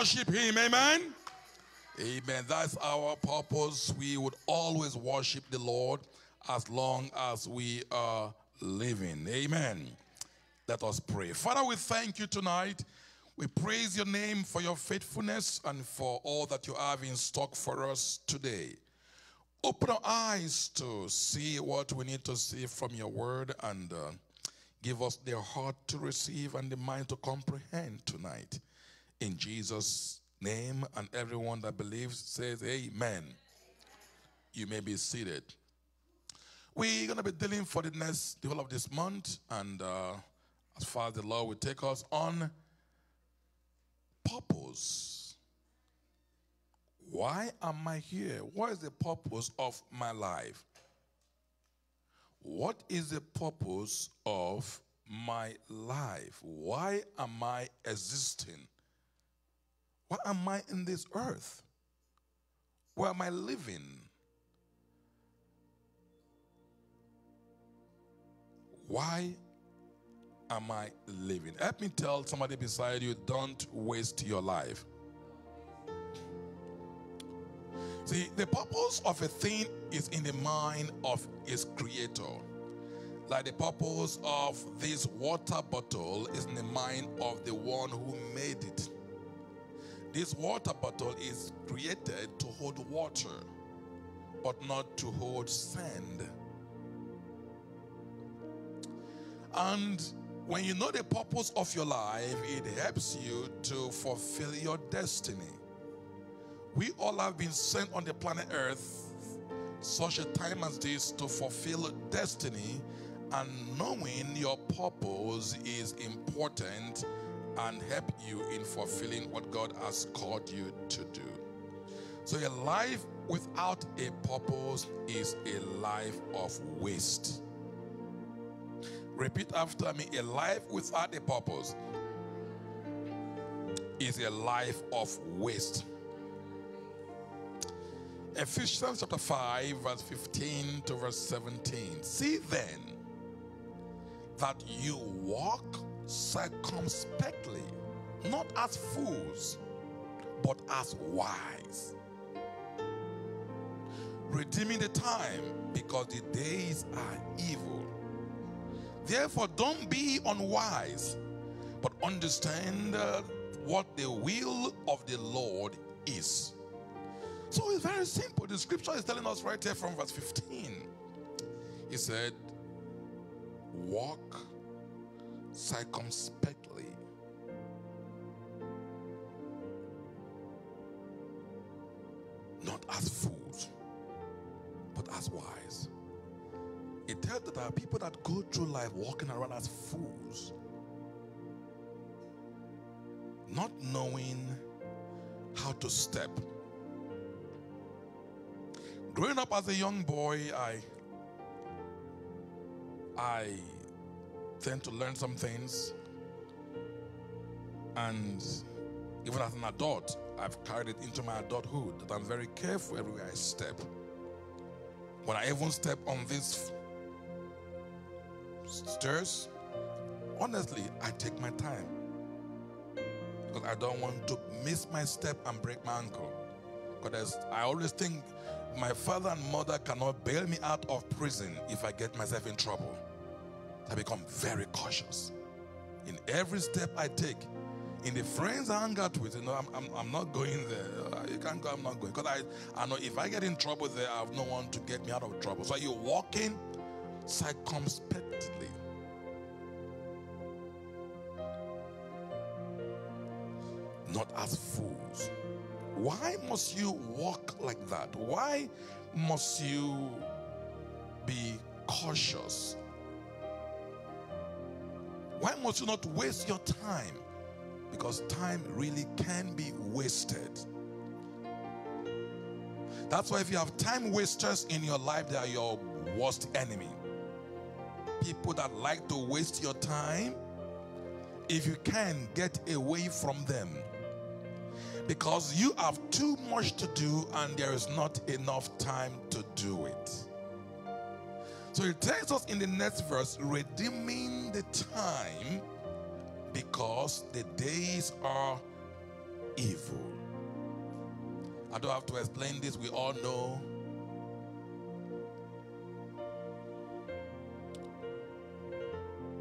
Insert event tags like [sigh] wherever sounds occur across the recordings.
worship Him. Amen. Amen. That's our purpose. We would always worship the Lord as long as we are living. Amen. Let us pray. Father, we thank you tonight. We praise your name for your faithfulness and for all that you have in stock for us today. Open our eyes to see what we need to see from your word and uh, give us the heart to receive and the mind to comprehend tonight. In Jesus' name, and everyone that believes says, Amen. You may be seated. We're going to be dealing for the next, the whole of this month, and uh, as far as the Lord will take us on purpose. Why am I here? What is the purpose of my life? What is the purpose of my life? Why am I existing? Why am I in this earth? Where am I living? Why am I living? Help me tell somebody beside you don't waste your life. See, the purpose of a thing is in the mind of its creator. Like the purpose of this water bottle is in the mind of the one who made it. This water bottle is created to hold water, but not to hold sand. And when you know the purpose of your life, it helps you to fulfill your destiny. We all have been sent on the planet Earth such a time as this to fulfill destiny, and knowing your purpose is important and help you in fulfilling what God has called you to do. So, a life without a purpose is a life of waste. Repeat after me a life without a purpose is a life of waste. Ephesians chapter 5, verse 15 to verse 17. See then that you walk circumspectly, not as fools, but as wise. Redeeming the time because the days are evil. Therefore, don't be unwise, but understand uh, what the will of the Lord is. So it's very simple. The scripture is telling us right here from verse 15. He said, Walk circumspectly. Not as fools, but as wise. It tells that there are people that go through life walking around as fools, not knowing how to step. Growing up as a young boy, I I tend to learn some things, and even as an adult, I've carried it into my adulthood that I'm very careful everywhere I step. When I even step on these stairs, honestly, I take my time because I don't want to miss my step and break my ankle. Because I always think my father and mother cannot bail me out of prison if I get myself in trouble. I become very cautious in every step I take. In the friends I hang out with, you know, I'm, I'm, I'm not going there. Uh, You can't go, I'm not going. Because I, I know if I get in trouble there, I have no one to get me out of trouble. So you're walking circumspectly. Not as fools. Why must you walk like that? Why must you be cautious? Why must you not waste your time? Because time really can be wasted. That's why if you have time wasters in your life, they are your worst enemy. People that like to waste your time, if you can, get away from them. Because you have too much to do and there is not enough time to do it. So it tells us in the next verse, redeeming the time because the days are evil. I don't have to explain this, we all know.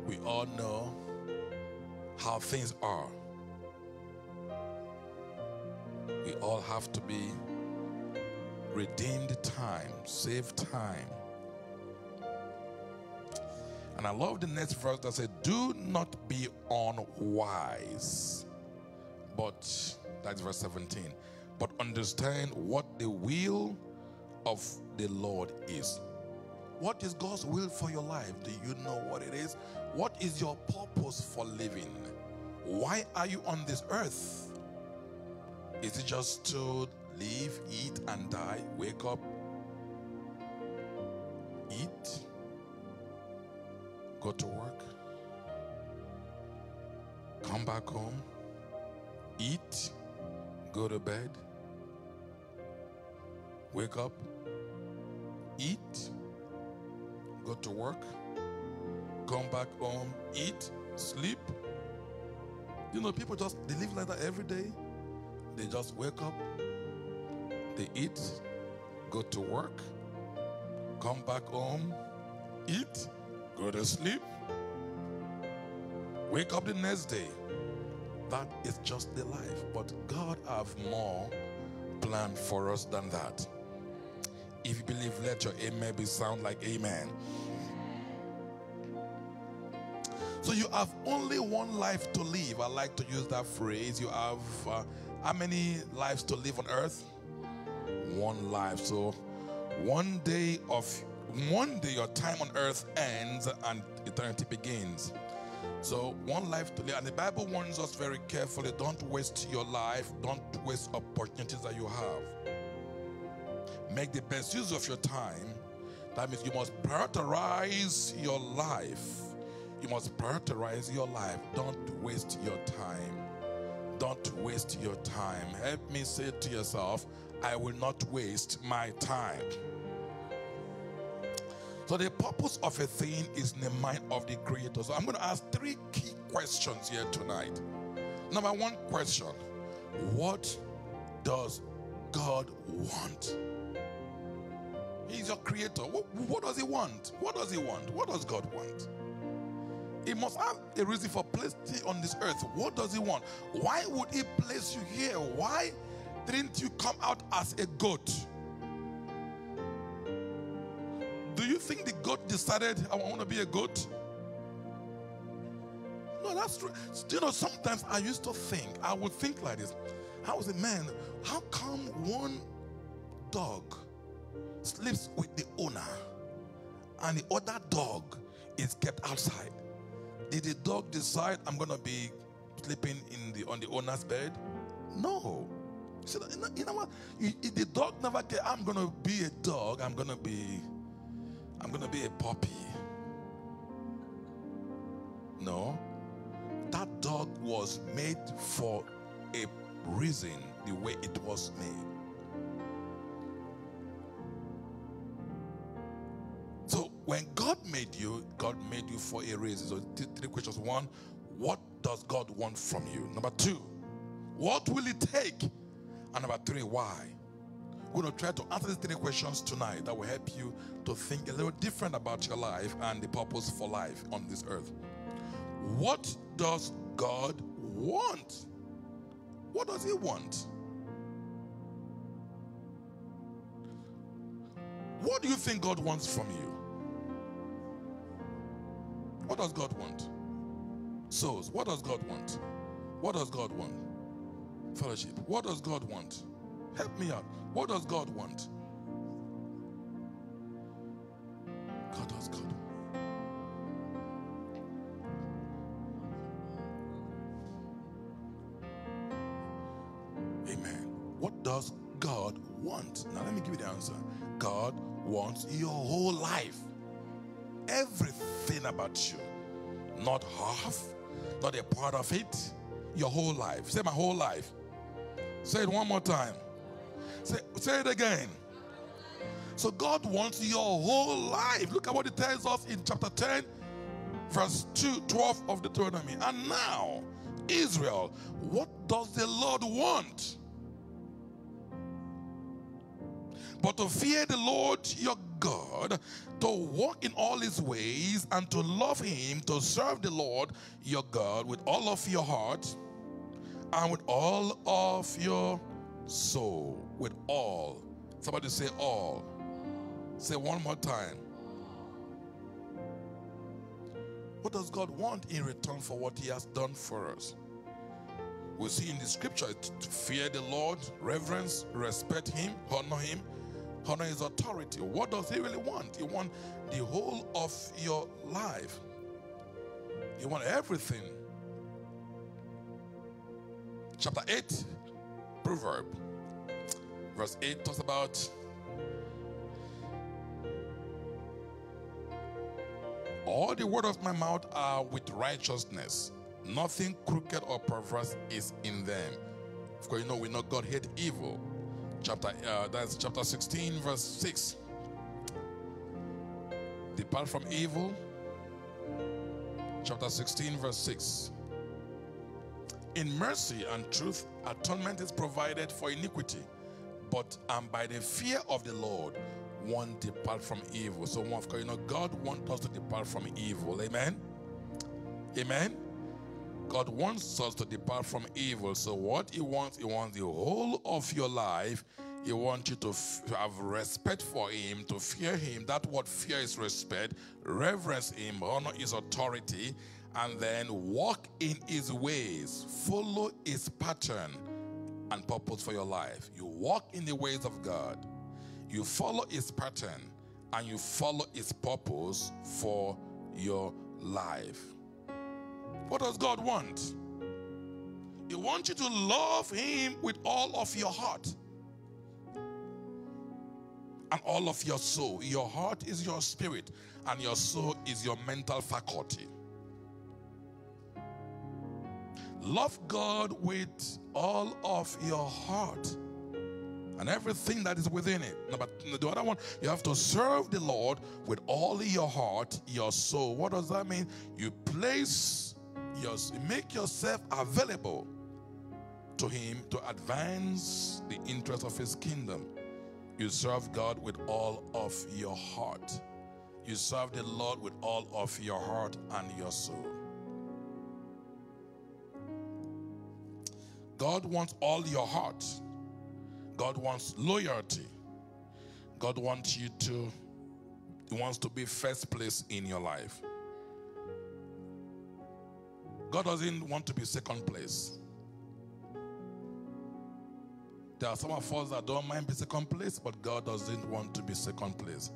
We all know how things are. We all have to be redeemed time, save time. And I love the next verse that said, Do not be unwise. But, that's verse 17. But understand what the will of the Lord is. What is God's will for your life? Do you know what it is? What is your purpose for living? Why are you on this earth? Is it just to live, eat, and die? Wake up, go to work, come back home, eat, go to bed, wake up, eat, go to work, come back home, eat, sleep. You know, people just they live like that every day. They just wake up, they eat, go to work, come back home, eat, go to sleep, wake up the next day. That is just the life. But God have more planned for us than that. If you believe, let your amen be sound like amen. So you have only one life to live. I like to use that phrase. You have uh, how many lives to live on earth? One life. So one day of one day your time on earth ends and eternity begins. So one life to live. And the Bible warns us very carefully, don't waste your life, don't waste opportunities that you have. Make the best use of your time. That means you must prioritize your life. You must prioritize your life. Don't waste your time. Don't waste your time. Help me say to yourself, I will not waste my time. So, the purpose of a thing is in the mind of the Creator. So, I'm going to ask three key questions here tonight. Number one question What does God want? He's your creator. What, what, does he want? What does he want? What does God want? He must have a reason for placing on this earth. What does he want? Why would he place you here? Why didn't you come out as a goat? Decided, I want to be a goat? No, that's true. You know, sometimes I used to think, I would think like this. I was a man, how come one dog sleeps with the owner and the other dog is kept outside? Did the dog decide I'm gonna be sleeping in the on the owner's bed? No. So, you know what? The dog never said, I'm gonna be a dog, I'm gonna be I'm going to be a puppy. No. That dog was made for a reason, the way it was made. So when God made you, God made you for a reason. So three questions. One, what does God want from you? Number two, what will it take? And number three, why? We're going to try to answer these three questions tonight that will help you to think a little different about your life and the purpose for life on this earth. What does God want? What does He want? What do you think God wants from you? What does God want? Souls, what does God want? What does God want? Fellowship, what does God want? Help me out. What does God want? God does God. Amen. What does God want? Now let me give you the answer. God wants your whole life. Everything about you. Not half, not a part of it. Your whole life. Say my whole life. Say it one more time. Say, say it again. So God wants your whole life. Look at what it tells us in chapter 10, verse 2, 12 of Deuteronomy. And now Israel, what does the Lord want? But to fear the Lord your God, to walk in all his ways, and to love him, to serve the Lord your God with all of your heart and with all of your soul. With all. Somebody say all. Say one more time. What does God want in return for what He has done for us? We see in the scripture to fear the Lord, reverence, respect Him, honor Him, honor His authority. What does He really want? He wants the whole of your life. He wants everything. Chapter 8, Proverb, verse 8 talks about All the word of my mouth are with righteousness. Nothing crooked or perverse is in them. Of course, you know we know God hate evil. Chapter uh, that's chapter 16, verse 6. Depart from evil. Chapter 16, verse 6. In mercy and truth, atonement is provided for iniquity, but and by the fear of the Lord one depart from evil. So, one, of course, you know, God wants us to depart from evil. Amen. Amen. God wants us to depart from evil. So, what He wants, He wants the whole of your life. He wants you to f- have respect for Him, to fear Him. That word fear is respect, reverence Him, honor His authority, and then walk in His ways, follow His pattern and purpose for your life. You walk in the ways of God you follow his pattern and you follow his purpose for your life. What does God want? He wants you to love him with all of your heart and all of your soul. Your heart is your spirit, and your soul is your mental faculty. Love God with all of your heart and everything that is within it. But the other one, you have to serve the Lord with all your heart, your soul. What does that mean? You place your, make yourself available to Him to advance the interest of His kingdom. You serve God with all of your heart. You serve the Lord with all of your heart and your soul. God wants all your heart. God wants loyalty. God wants you to, wants to be first place in your life. God doesn't want to be second place. There are some of us that don't mind being second place, but God doesn't want to be second place.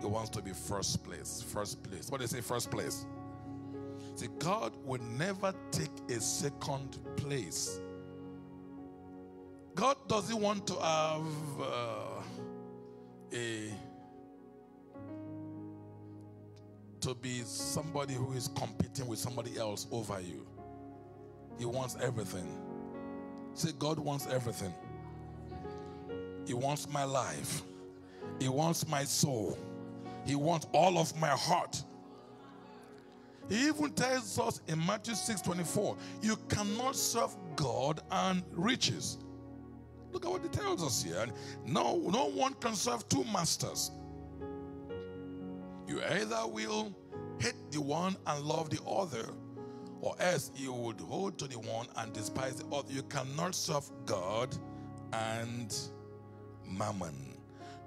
He wants to be first place. First place. What do they say? First place. See, God will never take a second place. God doesn't want to have uh, a to be somebody who is competing with somebody else over you. He wants everything. Say, God wants everything. He wants my life. He wants my soul. He wants all of my heart. He even tells us in Matthew 6 24, you cannot serve God and riches. Look at what it tells us here. And no, no one can serve two masters. You either will hate the one and love the other, or else you would hold to the one and despise the other. You cannot serve God and mammon.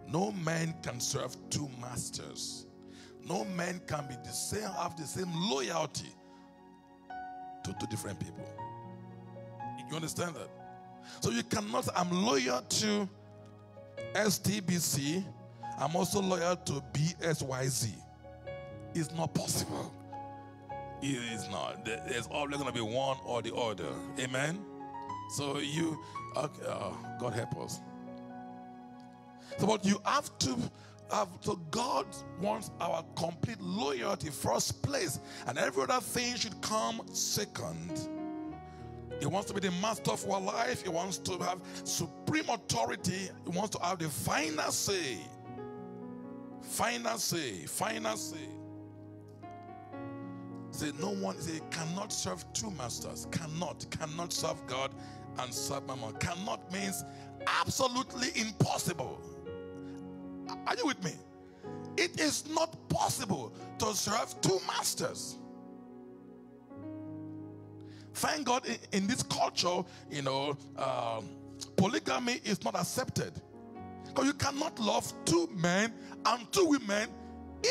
No man can serve two masters. No man can be the same, have the same loyalty to two different people. You understand that? So you cannot, I'm loyal to STBC, I'm also loyal to BSYZ. It's not possible. It is not. There's always going to be one or the other. Amen? So you, okay, oh, God help us. So, but you have to have, so God wants our complete loyalty first place, and every other thing should come second. He wants to be the master of our life. He wants to have supreme authority. He wants to have the final say. Final say. Final say. Say no one say cannot serve two masters. Cannot, cannot serve God and serve mammon. Cannot means absolutely impossible. Are you with me? It is not possible to serve two masters. Thank God in, in this culture, you know, uh, polygamy is not accepted. Because you cannot love two men and two women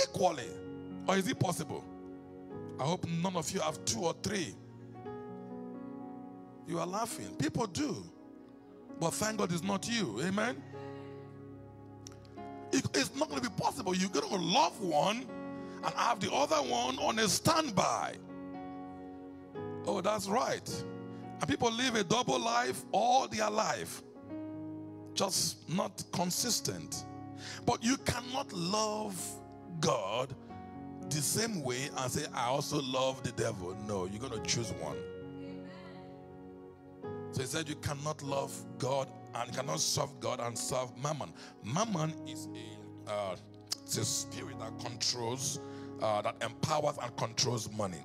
equally. Or is it possible? I hope none of you have two or three. You are laughing. People do. But thank God it's not you. Amen. it's not going to be possible. You're going to love one and have the other one on a standby. Oh, that's right. And people live a double life all their life, just not consistent. But you cannot love God the same way and say, I also love the devil. No, you're going to choose one. So he said, You cannot love God and cannot serve God and serve mammon. Mammon is a, uh, it's a spirit that controls, uh, that empowers and controls money.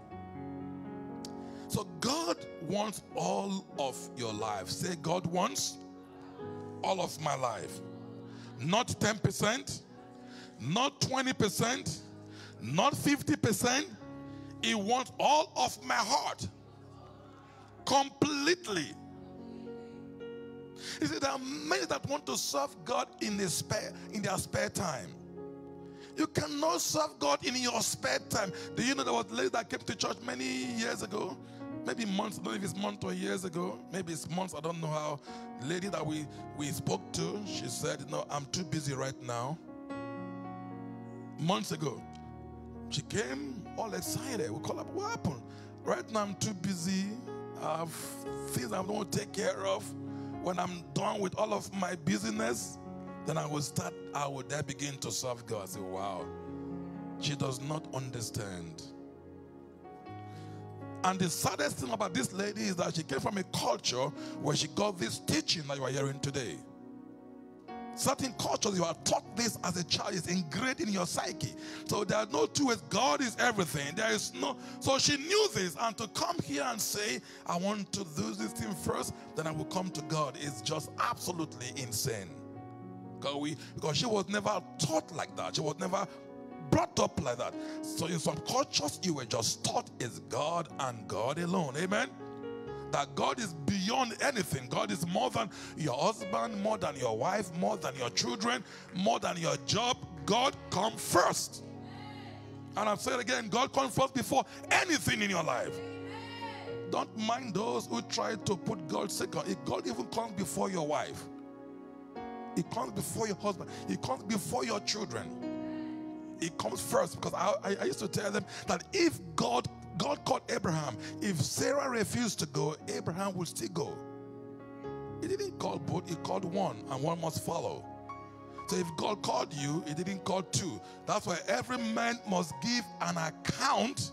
So God wants all of your life. Say, God wants all of my life. Not 10%, not 20%, not 50%. He wants all of my heart completely. He said, There are many that want to serve God in, their spare, in their spare time. You cannot serve God in your spare time. Do you know there was a lady that came to church many years ago? Maybe months, I don't know if it's months or years ago. Maybe it's months, I don't know how. lady that we, we spoke to, she said, No, I'm too busy right now. Months ago. She came all excited. We call up, what happened? Right now I'm too busy. I have things I want to take care of. When I'm done with all of my business, then I will start, I will then begin to serve God. I say, wow, she does not understand. And the saddest thing about this lady is that she came from a culture where she got this teaching that you are hearing today. Certain cultures, you are taught this as a child, is ingrained in your psyche. So there are no two ways. God is everything. There is no. So she knew this, and to come here and say, I want to do this thing first, then I will come to God is just absolutely insane. Because, we, because she was never taught like that. She was never brought up like that. So in some cultures, you were just taught is God and God alone. Amen that God is beyond anything. God is more than your husband, more than your wife, more than your children, more than your job. God come first. And I've said again, God comes first before anything in your life. Don't mind those who try to put God second. If God even comes before your wife. It comes before your husband. It comes before your children. It comes first because I, I, used to tell them that if God God called Abraham. If Sarah refused to go, Abraham would still go. He didn't call both, he called one, and one must follow. So if God called you, he didn't call two. That's why every man must give an account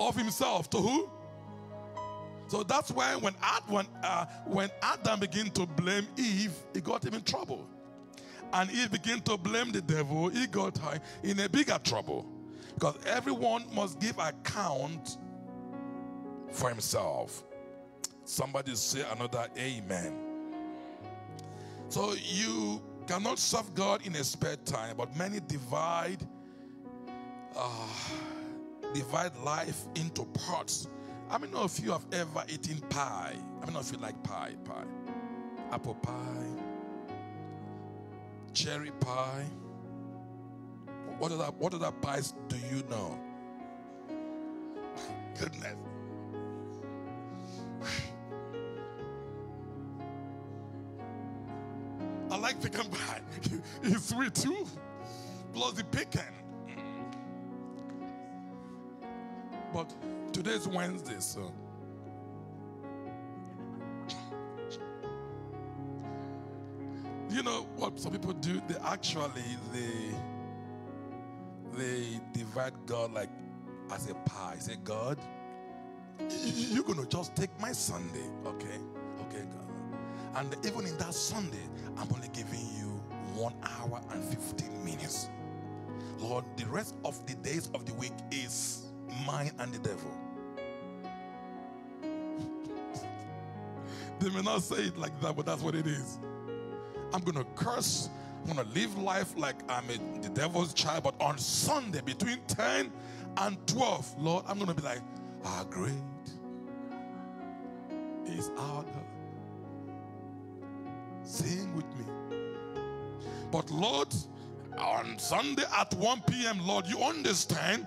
of himself to who? So that's why when Adam, uh, when Adam began to blame Eve, he got him in trouble. And Eve began to blame the devil, he got her in a bigger trouble. Because everyone must give account for himself. Somebody say another amen. So you cannot serve God in a spare time, but many divide uh, divide life into parts. How many of you have ever eaten pie? How many of you like pie? Pie. Apple pie. Cherry pie what other, what other pies do you know? [laughs] Goodness. [sighs] I like pecan pie. [laughs] it's sweet too. Plus the pecan. Mm. But today's Wednesday, so. Some people do? They actually they they divide God like as a pie. Say, God, you're to just take my Sunday. Okay. Okay, God. And even in that Sunday, I'm only giving you one hour and 15 minutes. Lord, the rest of the days of the week is mine and the devil. [laughs] they may not say it like that, but that's what it is. I'm going to curse. I'm going to live life like I'm a, the devil's child. But on Sunday, between 10 and 12, Lord, I'm going to be like, Our great is our God. Sing with me. But Lord, on Sunday at 1 p.m., Lord, you understand,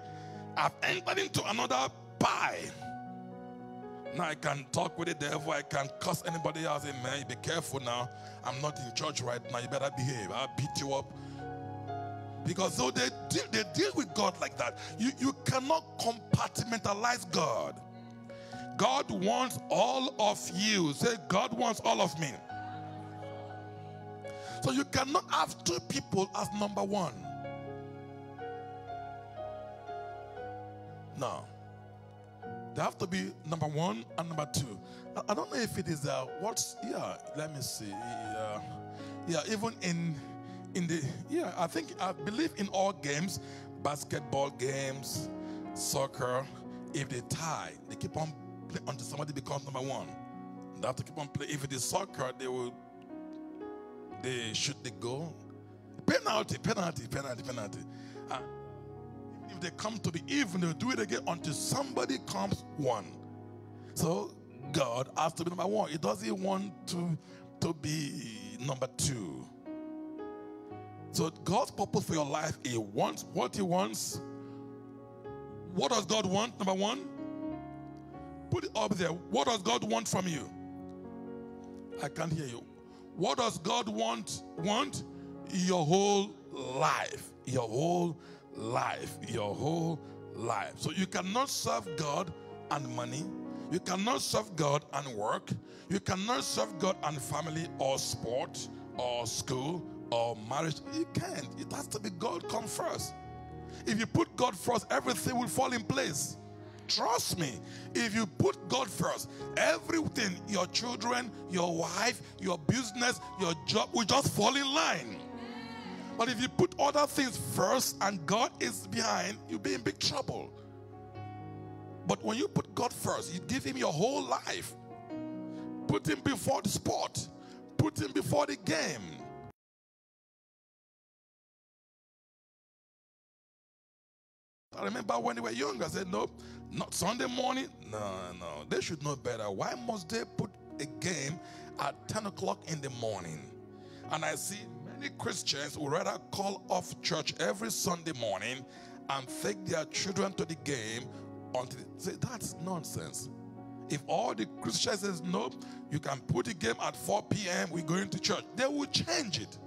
I've entered into another pie. Now I can talk with the devil, I can cuss anybody else. Say, man, be careful now. I'm not in church right now. You better behave. I'll beat you up. Because so they deal, they deal with God like that. You, you cannot compartmentalize God. God wants all of you. Say, God wants all of me. So you cannot have two people as number one. No. They have to be number one and number two. I, don't know if it is uh, what's yeah. Let me see. Yeah, yeah. Even in in the yeah, I think I believe in all games, basketball games, soccer. If they tie, they keep on playing until somebody becomes number one. They have to keep on playing. If it is soccer, they will they shoot the goal. Penalty, penalty, penalty, penalty. If they come to be even, they'll do it again until somebody comes one. So God has to be number one. He doesn't want to, to be number two. So God's purpose for your life, He wants what He wants. What does God want? Number one. Put it up there. What does God want from you? I can't hear you. What does God want? Want your whole life. Your whole life. Your whole life. So you cannot serve God and money. You cannot serve God and work. You cannot serve God and family or sport or school or marriage. You can't. It has to be God come first. If you put God first, everything will fall in place. Trust me, if you put God first, everything, your children, your wife, your business, your job will just fall in line. But if you put other things first and God is behind, you'll be in big trouble. But when you put God first, you give Him your whole life. Put Him before the sport, put Him before the game. I remember when they were younger, I said, no, not Sunday morning. No, no. They should know better. Why must they put a game at 10 o'clock in the morning? And I see many Christians would rather call off church every Sunday morning and take their children to the game until say that's nonsense. If all the Christians says no, you can put the game at 4 p.m. We're going to church. They will change it.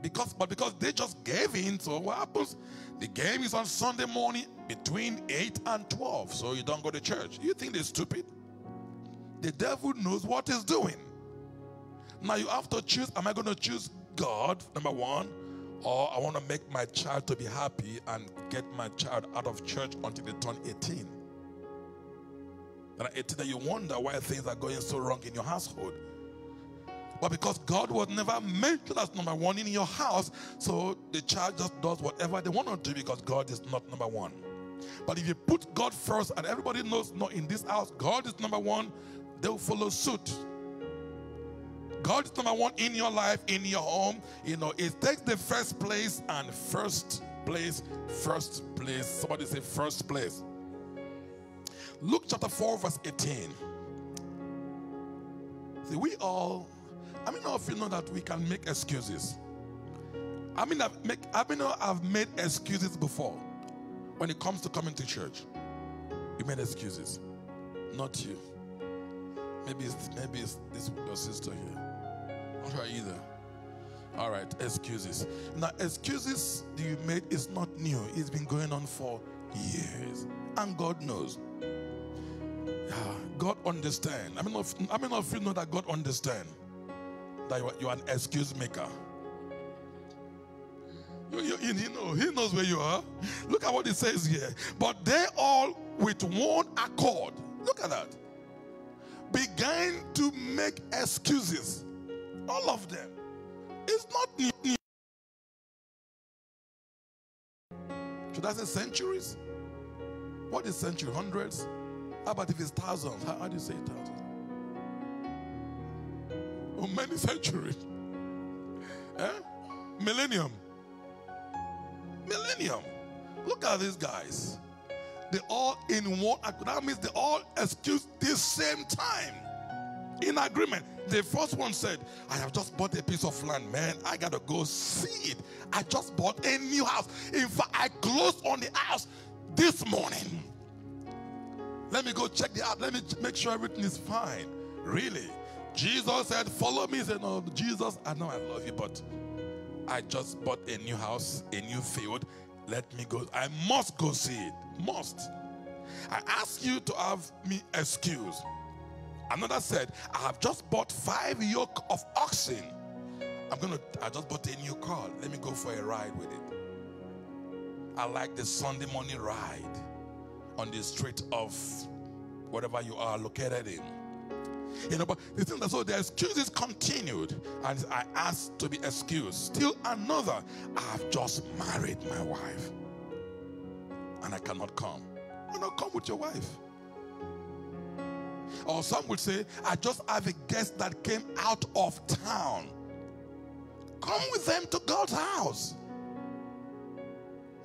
Because but because they just gave in, so what happens? The game is on Sunday morning between 8 and 12, so you don't go to church. You think they're stupid? The devil knows what he's doing. Now you have to choose am I going to choose God, number one, or I want to make my child to be happy and get my child out of church until they turn 18? And at 18, you wonder why things are going so wrong in your household. But because God was never mentioned as number one in your house, so the child just does whatever they want to do because God is not number one. But if you put God first and everybody knows, no, in this house, God is number one, they'll follow suit. God is number one in your life, in your home. You know, it takes the first place and first place, first place. Somebody say first place. Luke chapter 4, verse 18. See, we all I mean, all of you know that we can make excuses. I mean, I've make, I mean, I've made excuses before when it comes to coming to church. You made excuses, not you. Maybe it's, maybe it's this your sister here, not her either. All right, excuses. Now, excuses you made is not new. It's been going on for years, and God knows. God understands. I mean, I mean, if you know that God understands that you are an excuse maker. You, you, you, know, he knows where you are. Look at what it says here. But they all, with one accord, look at that, began to make excuses. All of them. It's not new. Should I say centuries? What is century? Hundreds? How about if it's thousands? How, how do you say thousands? Oh, many [laughs] centuries. Eh? Millennium. Millennium. Look at these guys. They all in one. That means they all excuse this same time in agreement. The first one said, I have just bought a piece of land, man. I gotta go see it. I just bought a new house. In fact, I closed on the house this morning. Let me go check the app. Let me make sure everything is fine. Really? Jesus said, Follow me. He said, No, Jesus, I know I love you, but I just bought a new house, a new field. Let me go. I must go see it. Must. I ask you to have me excuse. Another said, I have just bought five yoke of oxen. I'm gonna, I just bought a new car. Let me go for a ride with it. I like the Sunday morning ride on the street of whatever you are located in. You know, but the thing that so the excuses continued, and I asked to be excused. Still another, I have just married my wife, and I cannot come. Why not come with your wife? Or some would say, I just have a guest that came out of town. Come with them to God's house.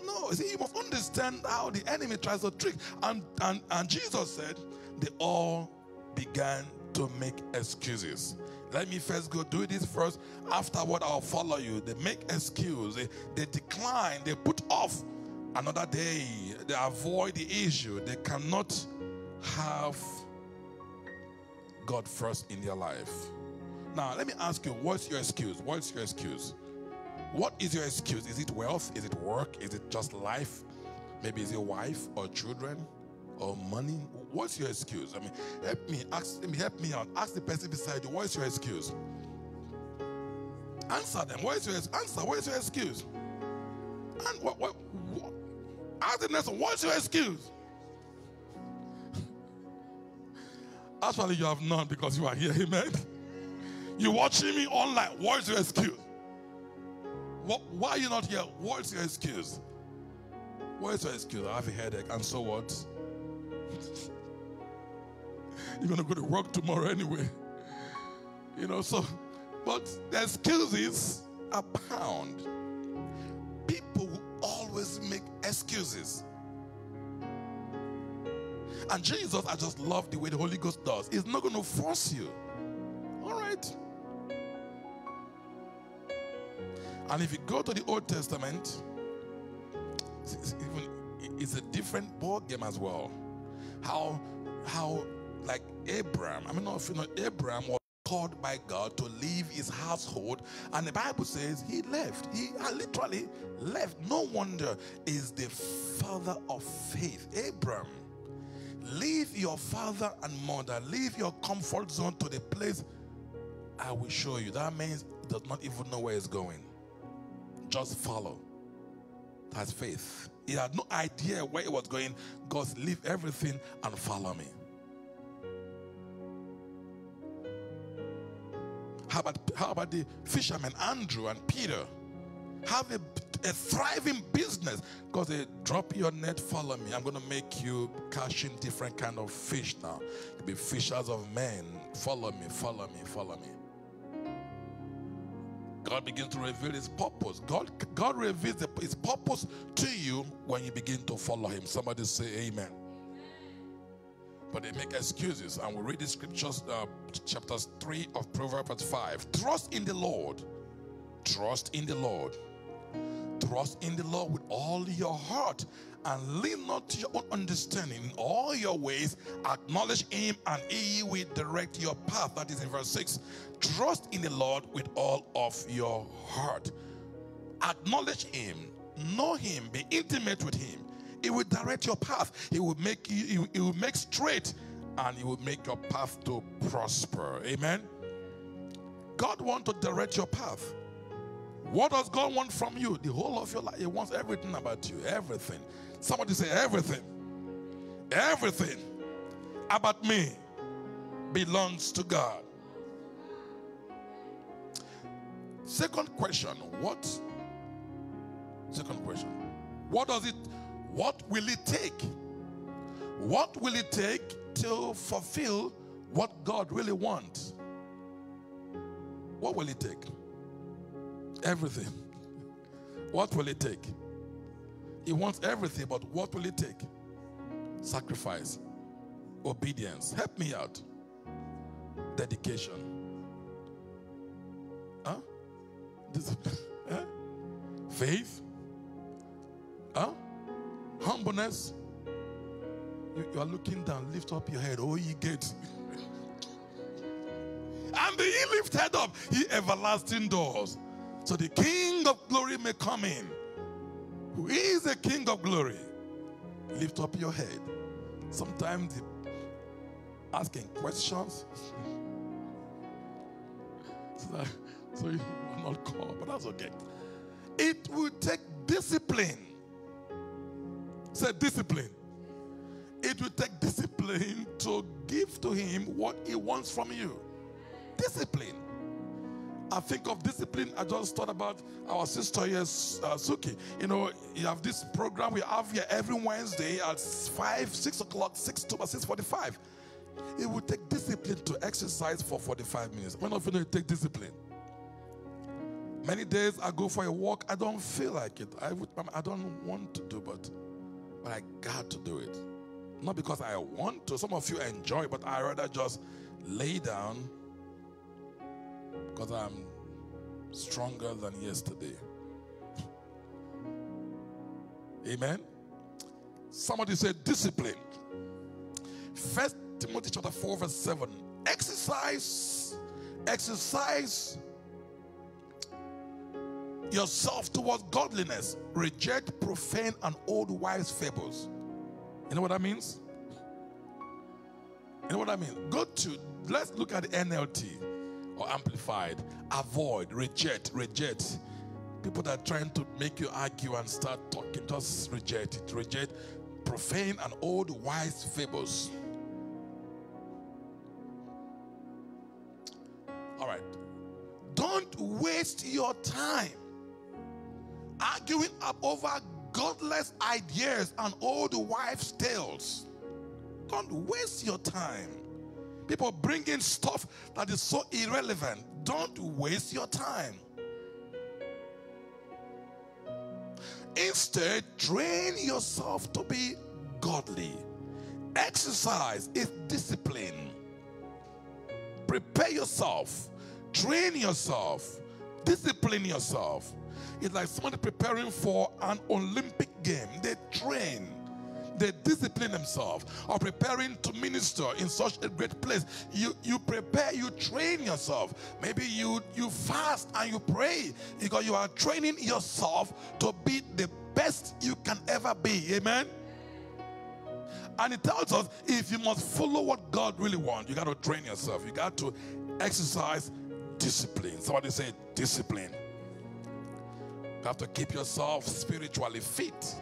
No, see, you must understand how the enemy tries to trick. And, and, and Jesus said, they all began to make excuses. Let me first go do this first. Afterward, I'll follow you. They make excuse. They, they decline. They put off another day. They avoid the issue. They cannot have God first in their life. Now, let me ask you, what's your excuse? What's your excuse? What is your excuse? Is it wealth? Is it work? Is it just life? Maybe is it wife or children or money? What's your excuse? I mean, help me. Ask help me out. Ask the person beside you. What is your excuse? Answer them. What is your answer? What is your excuse? And what? What? what? Ask the next one. What's your excuse? Actually, you have none because you are here. Amen. You watching me online. What's your excuse? What, why are you not here? What's your excuse? What's your excuse? I have a headache, and so what? [laughs] You're gonna go to work tomorrow anyway. You know, so but the excuses abound. People will always make excuses. And Jesus, I just love the way the Holy Ghost does. He's not going to force you. All right. And if you go to the Old Testament, it's, a different ball game as well. How, how, like Abraham. I mean, not you know, Abraham was called by God to leave his household, and the Bible says he left. He uh, literally left. No wonder is the father of faith. Abraham Leave your father and mother, leave your comfort zone to the place I will show you. That means he does not even know where he's going. Just follow. That's faith. He had no idea where he was going. God, leave everything and follow me. How about, how about the fishermen, Andrew and Peter? Have a a thriving business because they drop your net, follow me. I'm going to make you catching different kind of fish now. You'll be fishers of men. Follow me, follow me, follow me. God begins to reveal his purpose. God, God reveals his purpose to you when you begin to follow him. Somebody say amen. But they make excuses. And we read the scriptures, uh, chapters 3 of Proverbs 5. Trust in the Lord. Trust in the Lord Trust in the Lord with all your heart and lean not to your own understanding. In all your ways, acknowledge Him, and He will direct your path. That is in verse 6. Trust in the Lord with all of your heart. Acknowledge Him, know Him, be intimate with Him. He will direct your path. He will make you, he will make straight, and He will make your path to prosper. Amen. God wants to direct your path. What does God want from you? The whole of your life. He wants everything about you. Everything. Somebody say, everything. Everything about me belongs to God. Second question, what? Second question. What does it, what will it take What will it take to fulfill what God really wants? What will it take? Everything. What will it take? He wants everything, but what will it take? Sacrifice, obedience. Help me out. Dedication. Huh? Discipline. [laughs] Huh? Faith. Huh? Humbleness. You, you, are looking down. Lift up your head. Oh, ye gates. [laughs] and the lifted up, ye everlasting doors. So the King of glory may come in. Who is the King of glory? Lift up your head. Sometimes asking questions. [laughs] so, so you will not call, but that's okay. It will take discipline. Say discipline. It will take discipline to give to him what he wants from you. Discipline. I think of discipline. I just thought about our sister here, uh, Suki. You know, you have this program we have here every Wednesday at 5, 6 o'clock, 6 to 6.45. It would take discipline to exercise for 45 minutes. When of you know it take discipline? Many days I go for a walk, I don't feel like it. I, would, I don't want to do, but, but I got to do it. Not because I want to. Some of you enjoy, but I rather just lay down because I'm stronger than yesterday. Amen. Somebody said discipline. First Timothy chapter 4, verse 7. Exercise, exercise yourself towards godliness. Reject profane and old wives' fables. You know what that means? You know what I mean? Go to, let's look at the NLT or Amplified. Avoid, reject, reject. People that are trying to make you argue and start talking, just reject it. Reject profane and old wise fables. All right. Don't waste your time arguing up over godless ideas and old wives' tales. Don't waste your time. People bring in stuff that is so irrelevant. Don't waste your time. Instead, train yourself to be godly. Exercise is discipline. Prepare yourself, train yourself, discipline yourself. It's like somebody preparing for an Olympic game. They train, they discipline themselves, or preparing to minister in such a great place. You you prepare, you train yourself. Maybe you you fast and you pray because you are training yourself to be the best you can ever be. Amen. And it tells us if you must follow what God really wants, you got to train yourself. You got to exercise discipline. Somebody say discipline. You have to keep yourself spiritually fit.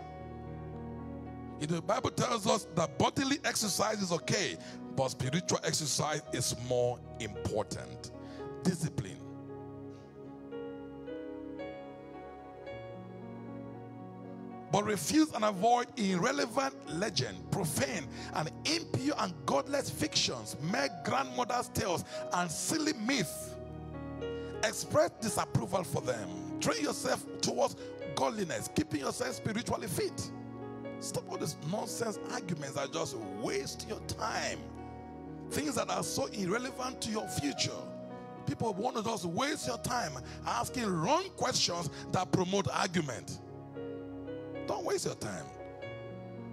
You know, the Bible tells us that bodily exercise is okay, but spiritual exercise is more important. Discipline. But refuse and avoid irrelevant legend, profane and impure and godless fictions, mere grandmother's tales, and silly myths. Express disapproval for them Train yourself towards godliness, keeping yourself spiritually fit. Stop all these nonsense arguments that just waste your time. Things that are so irrelevant to your future. People want to just waste your time asking wrong questions that promote argument. Don't waste your time.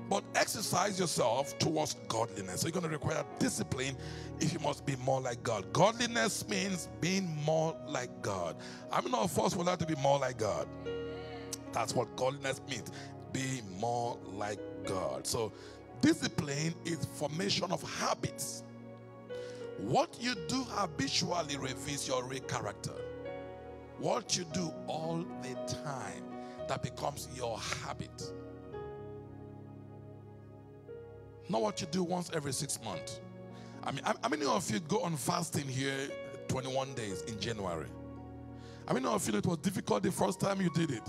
But exercise yourself towards godliness. So you're going to require discipline if you must be more like God. Godliness means being more like God. I'm not forced for that to be more like God. That's what godliness means. Be more like God. So discipline is formation of habits. What you do habitually reveals your real character. What you do all the time that becomes your habit. Not what you do once every six months. I mean, how many of you go on fasting here 21 days in January? How many of you it was difficult the first time you did it?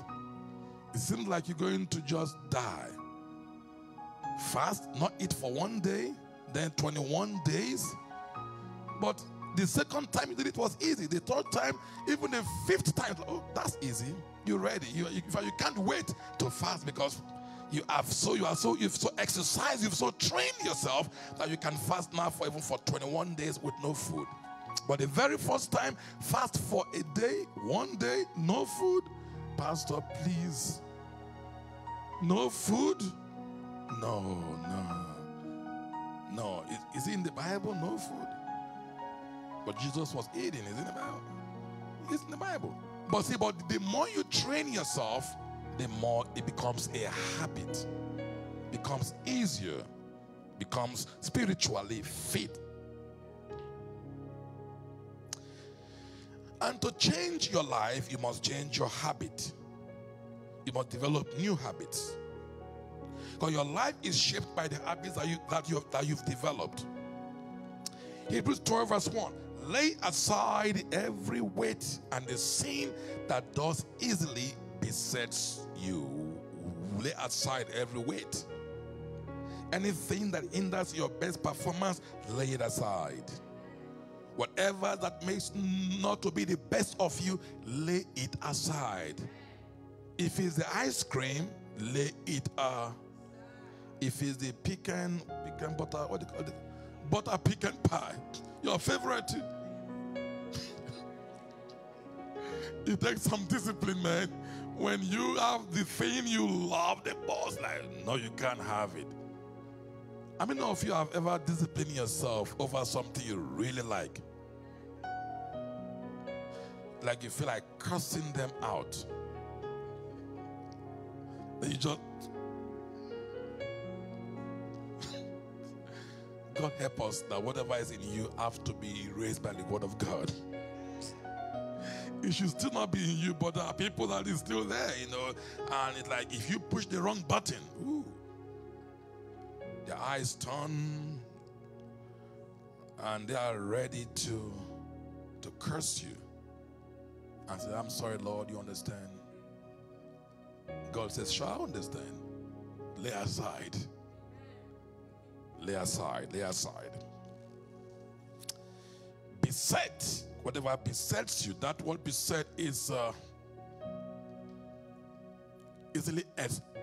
It seems like you're going to just die. Fast, not eat for one day, then 21 days. But the second time you did it was easy. The third time, even the fifth time, oh, that's easy. You're ready. You, you, you can't wait to fast because you have so you are so you've so exercised, you've so trained yourself that you can fast now for even for 21 days with no food. But the very first time, fast for a day, one day, no food. Pastor, please. No food? No, no. No. Is, is it in the Bible? No food. But Jesus was eating. Is in the Bible? It's in the Bible. But see, but the more you train yourself, the more it becomes a habit, becomes easier, becomes spiritually fit. And to change your life, you must change your habit. You must develop new habits. Because your life is shaped by the habits that, you, that, you, that you've developed. Hebrews 12, verse 1 Lay aside every weight and the sin that does easily besets you. Lay aside every weight. Anything that hinders your best performance, lay it aside. Whatever that makes not to be the best of you, lay it aside. If it's the ice cream, lay it uh if it's the pecan pecan butter what do you call it butter pecan pie your favorite [laughs] it takes some discipline, man. When you have the thing you love the boss, like, no, you can't have it. I mean, of you have ever disciplined yourself over something you really like? Like you feel like cursing them out. You just [laughs] God help us that whatever is in you have to be erased by the word of God [laughs] it should still not be in you, but there are people that is still there, you know. And it's like if you push the wrong button, ooh, their eyes turn and they are ready to to curse you. And say, I'm sorry, Lord, you understand. God says, Sure, I understand. Lay aside. Lay aside, lay aside. Beset whatever besets you, that what beset is uh, easily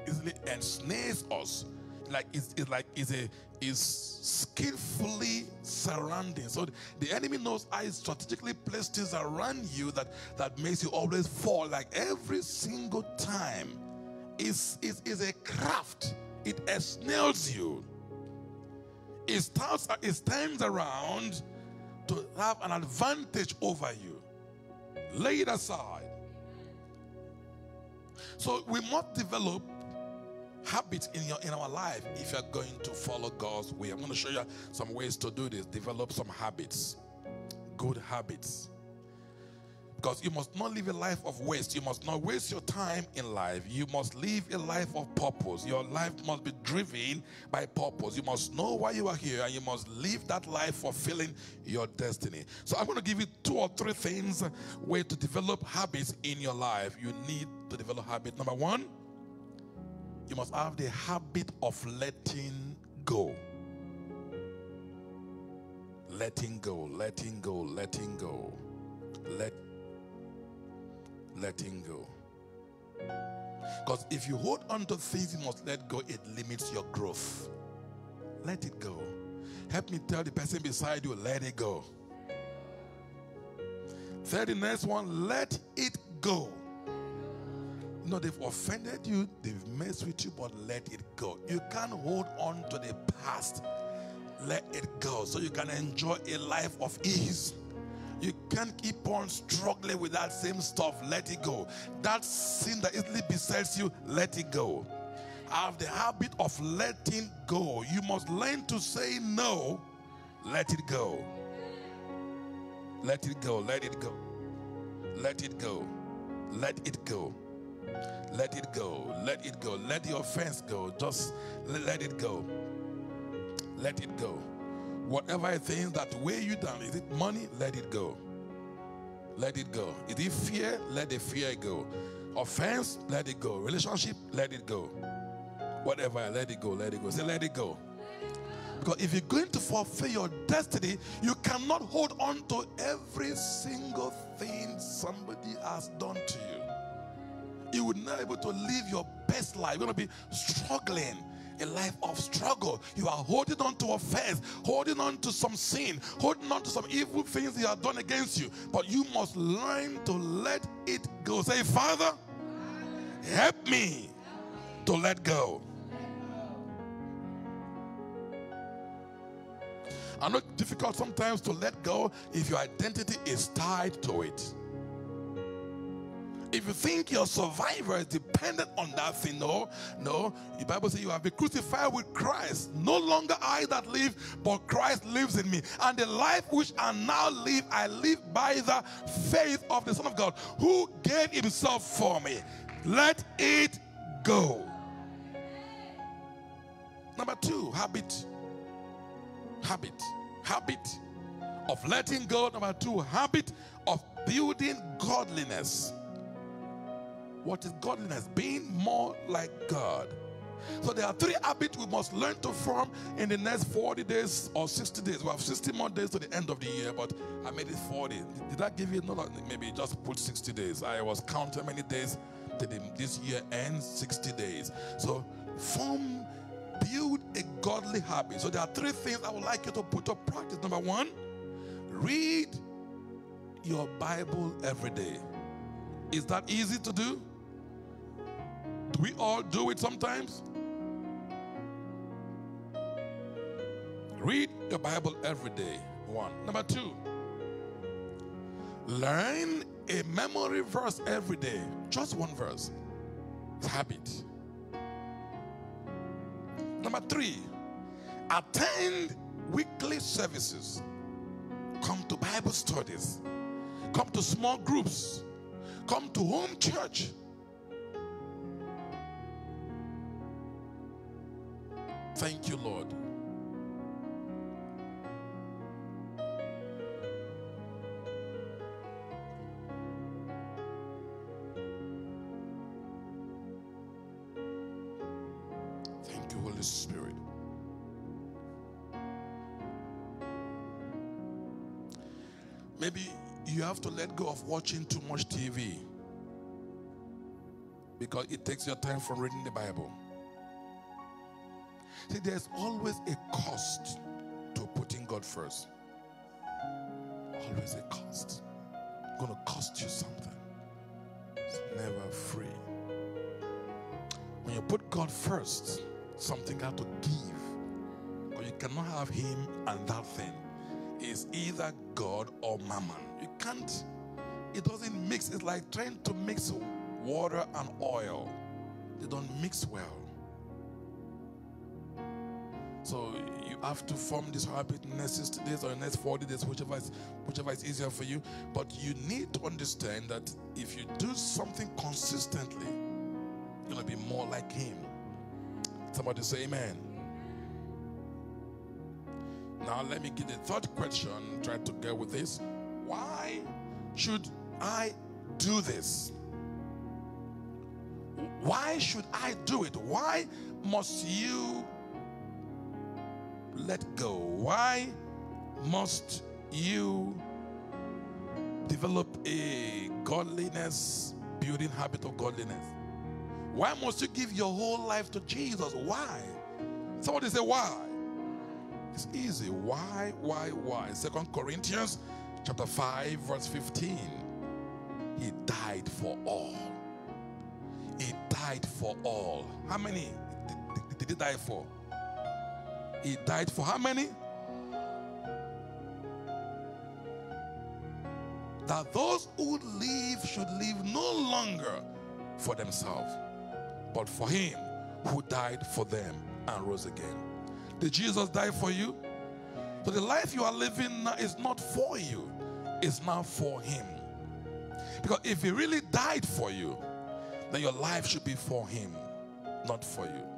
easily ensnares us. Like it's, like is a is skillfully surrounding. So the enemy knows I strategically place things around you that that makes you always fall. Like every single time, is is is a craft. It ensnares you. It starts. It stands around to have an advantage over you. Lay it aside. So we must develop habits in your in our life if you're going to follow God's way. I'm going to show you some ways to do this. Develop some habits. Good habits. Because you must not live a life of waste. You must not waste your time in life. You must live a life of purpose. Your life must be driven by purpose. You must know why you are here and you must live that life fulfilling your destiny. So I'm going to give you two or three things where to develop habits in your life. You need to develop habit. Number one, you must have the habit of letting go. Letting go, letting go, letting go. Let letting go. Because if you hold on to things you must let go, it limits your growth. Let it go. Help me tell the person beside you, let it go. Third, the next one, let it go. Know, they've offended you, they've messed with you, but let it go. You can't hold on to the past. Let it go so you can enjoy a life of ease. You can't keep on struggling with that same stuff. Let it go. That sin that easily besets you, let it go. I Have the habit of letting go. You must learn to say no. Let it go. Let it go. Let it go. Let it go. Let it go. Let it go. Let it go. Let the offense go. Just let it go. Let it go. Whatever it is that weigh you down, is it money? Let it go. Let it go. Is it fear? Let the fear go. Offense? Let it go. Relationship? Let it go. Whatever, let it go, let it go. Say, let it go. Because if you're going to fulfill your destiny, you cannot hold on to every single thing somebody has done to you. You would not be able to live your best life. You're going to be struggling a life of struggle. You are holding on to offense, holding on to some sin, holding on to some evil things that are done against you. But you must learn to let it go. Say, Father, help me to let go. I know it's difficult sometimes to let go if your identity is tied to it. If you think your survival is dependent on that thing, no, no. The Bible says you have been crucified with Christ. No longer I that live, but Christ lives in me. And the life which I now live, I live by the faith of the Son of God who gave himself for me. Let it go. Number two, habit. Habit. Habit of letting go. Number two, habit of building godliness. What is godliness? Being more like God. So there are three habits we must learn to form in the next 40 days or 60 days. We have 60 more days to the end of the year, but I made it 40. Did I give you another? Maybe just put 60 days. I was counting many days till this year ends 60 days. So form, build a godly habit. So there are three things I would like you to put to practice. Number one, read your Bible every day. Is that easy to do? Do we all do it sometimes? Read the Bible every day. One. Number two, learn a memory verse every day. Just one verse. It's habit. Number three, attend weekly services. Come to Bible studies. Come to small groups. Come to home church. Thank you, Lord. Thank you, Holy Spirit. Maybe you have to let go of watching too much TV because it takes your time from reading the Bible. See, there's always a cost to putting God first. Always a cost. It's to cost you something. It's never free. When you put God first, something got to give. Because you cannot have Him and that thing. It's either God or mammon. You can't, it doesn't mix. It's like trying to mix water and oil, they don't mix well. So you have to form this habit next 60 days or next 40 days, whichever is, whichever is easier for you. But you need to understand that if you do something consistently, you're going to be more like Him. Somebody say amen. Now, let me get the third question, try to get with this. Why should I do this? Why should I do it? Why must you let go? Why must you develop a godliness, building habit of godliness? Why must you give your whole life to Jesus? Why? Somebody say, why? It's easy. Why, why, why? Second Corinthians chapter 5, verse 15. He died for all. He died for all. How many did, did he die for? He died for how many? That those who live should live no longer for themselves, but for him who died for them and rose again. Did Jesus die for you? So the life you are living now is not for you, it's now for him. Because if he really died for you, then your life should be for him, not for you.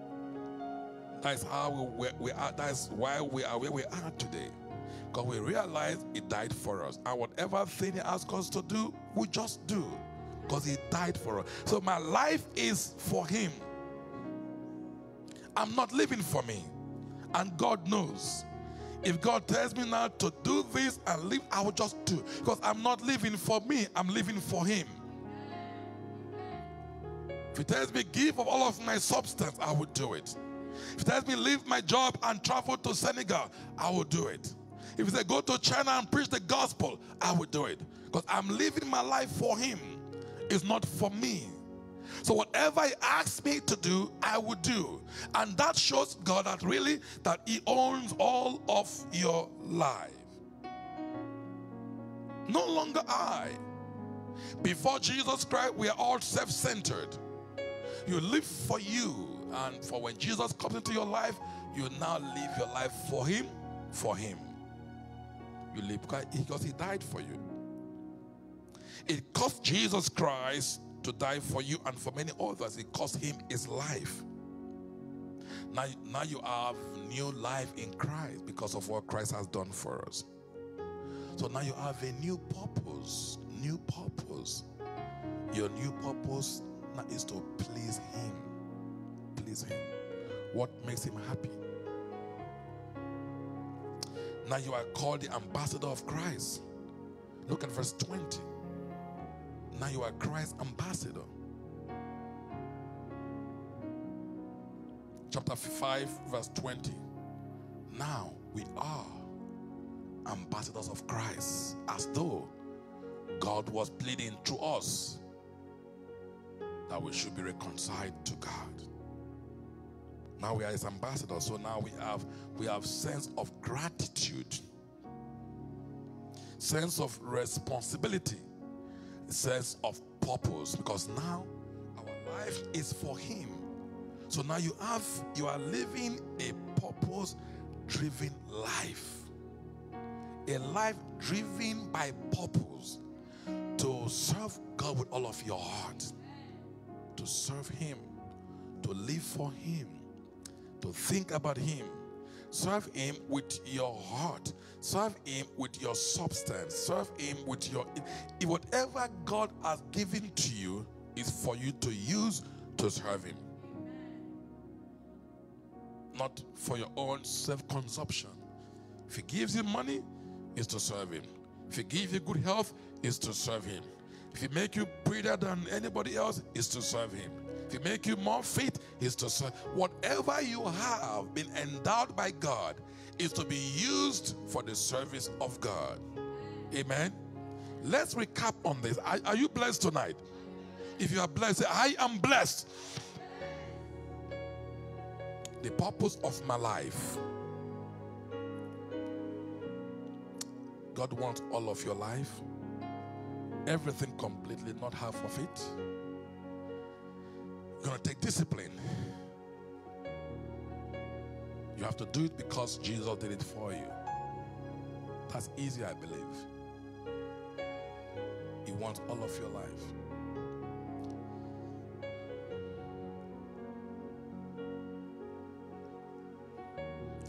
That's how we, we are. That's why we are where we are today. Because we realize He died for us. And whatever thing He asks us to do, we just do. Because He died for us. So my life is for Him. I'm not living for me. And God knows. If God tells me now to do this and live, I will just do. Because I'm not living for me, I'm living for Him. If He tells me give of all of my substance, I will do it. If He tells me leave my job and travel to Senegal, I will do it. If He says go to China and preach the gospel, I will do it. Because I'm living my life for Him. It's not for me. So whatever he asks me to do, I will do. And that shows God that really that he owns all of your life. No longer I. Before Jesus Christ, we are all self-centered. You live for you. And for when Jesus comes into your life, you now live your life for him, for him. You live because he died for you. It cost Jesus Christ to die for you and for many others. It cost him his life. Now, now you have new life in Christ because of what Christ has done for us. So now you have a new purpose. New purpose. Your new purpose now is to please him. Him. What makes him happy? Now you are called the ambassador of Christ. Look at verse 20. Now you are Christ's ambassador. Chapter 5, verse 20. Now we are ambassadors of Christ, as though God was pleading through us that we should be reconciled to God. Now we are his ambassadors, so now we have we have sense of gratitude, sense of responsibility. Sense of purpose because now our life is for him. So now you have you are living a purpose driven life. A life driven by purpose to serve god with all of your heart. To serve him. To live for him to think about him serve him with your heart Serve Him with your substance. Serve Him with your. Whatever God has given to you is for you to use to serve Him. Not for your own self consumption. If He gives you money, is to serve Him. If He gives you good health, is to serve Him. If He make you prettier than anybody else, is to serve Him. He make you more fit, is to serve. Whatever you have been endowed by God is to be used for the service of God. Amen. Let's recap on this. Are, are you blessed tonight? If you are blessed, I am blessed. The purpose of my life. God wants all of your life, everything completely, not half of it. You're going to take discipline. You have to do it because Jesus did it for you. That's easy, I believe. He wants all of your life.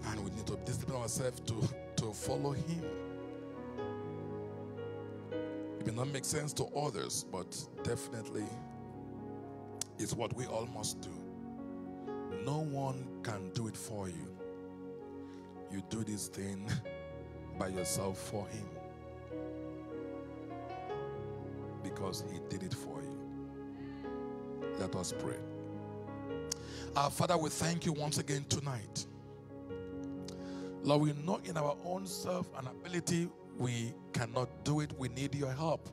And we need to discipline ourselves to, to follow Him. It may not make sense to others, but definitely it's what we all must do. No one can do it for you you do this thing by yourself for Him. Because He did it for you. Let us pray. Our Father, we thank you once again tonight. Lord, we know in our own self and ability we cannot do it. We need your help.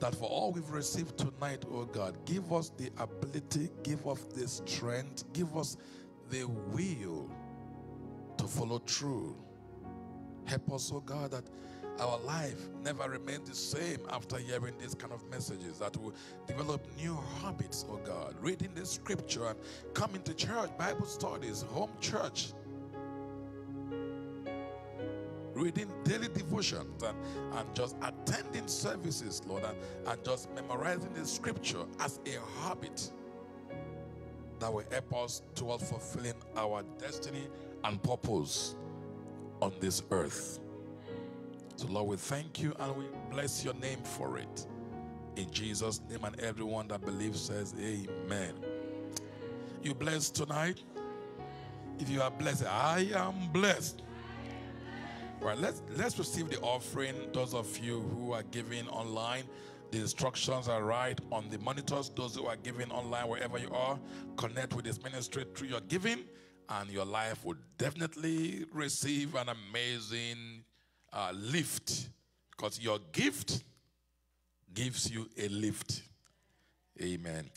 That for all we've received tonight, oh God, give us the ability, give us the strength, give us the will to follow through. Help us, oh God, that our life never remains the same after hearing these kind of messages, that we develop new habits, oh God, reading the scripture and coming to church, Bible studies, home church, reading daily devotions and, and just attending services, Lord, and, and just memorizing the scripture as a habit that will help us towards fulfilling our destiny and purpose on this earth. So, Lord, we thank you and we bless your name for it. In Jesus' name, and everyone that believes says, Amen. You blessed tonight? If you are blessed, I am blessed. Right, let's let's receive the offering. Those of you who are giving online, the instructions are right on the monitors. Those who are giving online, wherever you are, connect with this ministry through your giving, and your life will definitely receive an amazing uh, lift because your gift gives you a lift. Amen.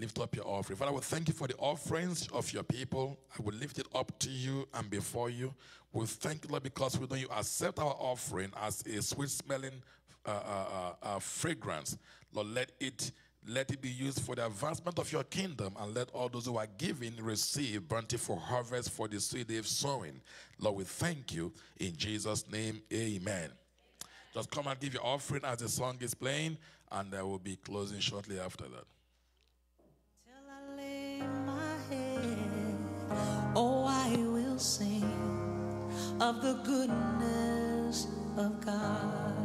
Lift up your offering. Father, I we thank you for the offerings of your people. I will lift it up to you and before you. We thank you, Lord, because we know you accept our offering as a sweet smelling uh, uh, uh, uh, fragrance. Lord, let it let it be used for the advancement of your kingdom and let all those who are giving receive bountiful harvest for the seed they've sown. Lord, we thank you in Jesus' name. Amen. Just come and give your offering as the song is playing, and I will be closing shortly after that. Oh, I will sing of the goodness of God.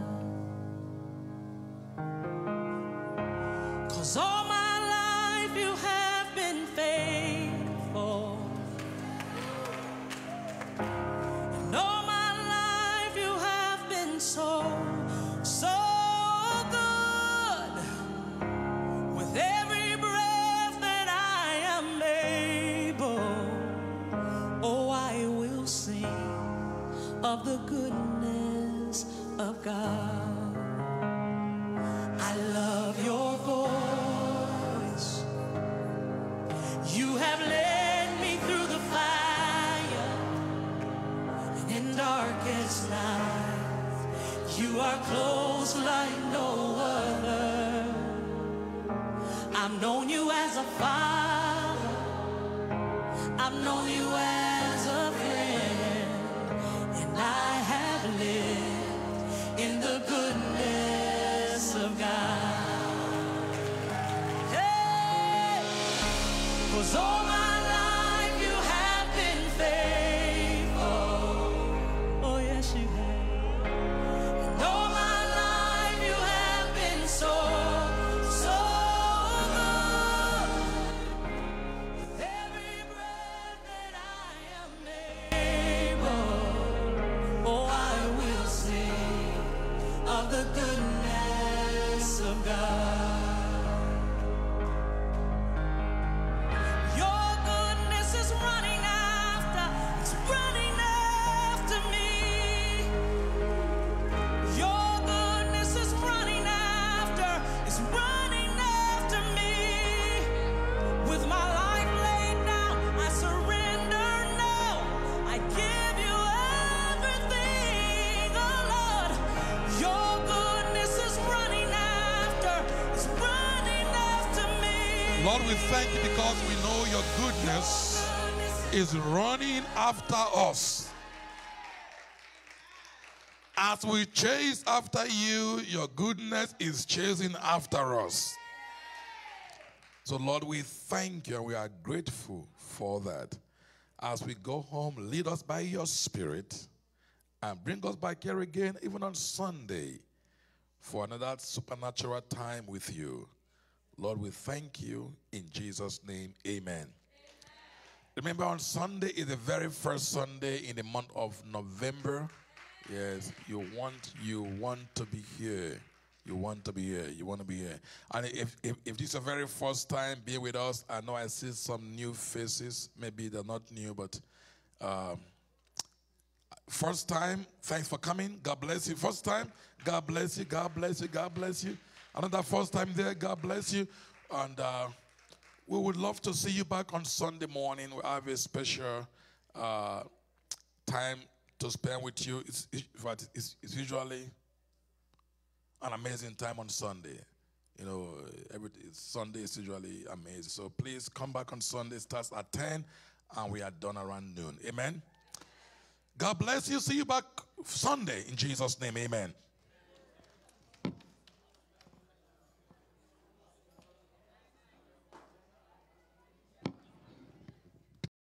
Cause all my life you have 'cause all Lord, we thank you because we know your goodness is running after us. As we chase after you, your goodness is chasing after us. So, Lord, we thank you and we are grateful for that. As we go home, lead us by your Spirit and bring us back here again, even on Sunday, for another supernatural time with you. Lord, we thank you in Jesus' name. Amen. Remember, on Sunday is the very first Sunday in the month of November. Yes, you want you want to be here. You want to be here. You want to be here. And if, if, if this is the very first time being with us, I know I see some new faces. Maybe they're not new, but um, first time, thanks for coming. God bless you. First time, God bless you. God bless you. God bless you. Another first time there, God bless you. And uh, we would love to see you back on Sunday morning. We have a special uh, time to spend with you. It's, it's, it's usually an amazing time on Sunday. You know, every Sunday is usually amazing. So please come back on Sunday. It starts at 10 and we are done around noon. Amen. God bless you. See you back Sunday in Jesus' name. Amen.